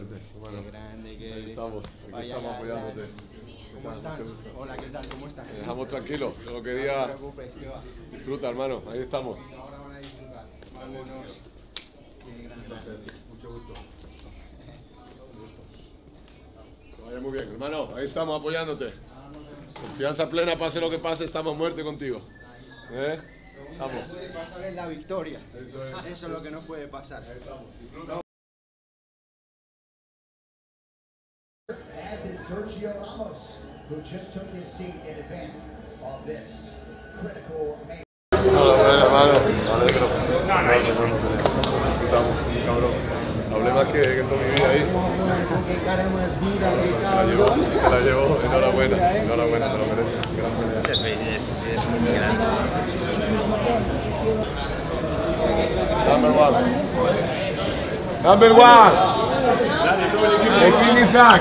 verte. Bueno, Qué grande, qué... ahí estamos, aquí Vaya estamos apoyándote. ¿Cómo están? Hola, ¿qué tal? ¿Cómo están? Te dejamos tranquilo, solo No te quería preocupes, que va. disfruta, hermano, ahí estamos. Ahora van a disfrutar. Vámonos. Qué grande. Mucho gusto. Que vaya muy bien, hermano, ahí estamos apoyándote. Confianza plena, pase lo que pase, estamos muerte contigo. ¿Eh? Lo único que puede pasar es la victoria. Eso es. Eso es lo que no puede pasar. as is Sergio Ramos, who just took his seat in advance of this critical main. Hermano. Hablé más que, que toda mi vida ahí. Se la llevó, se la llevó. Enhorabuena, enhorabuena, te lo mereces. Gran pelea. Number one. Number one. The king is back.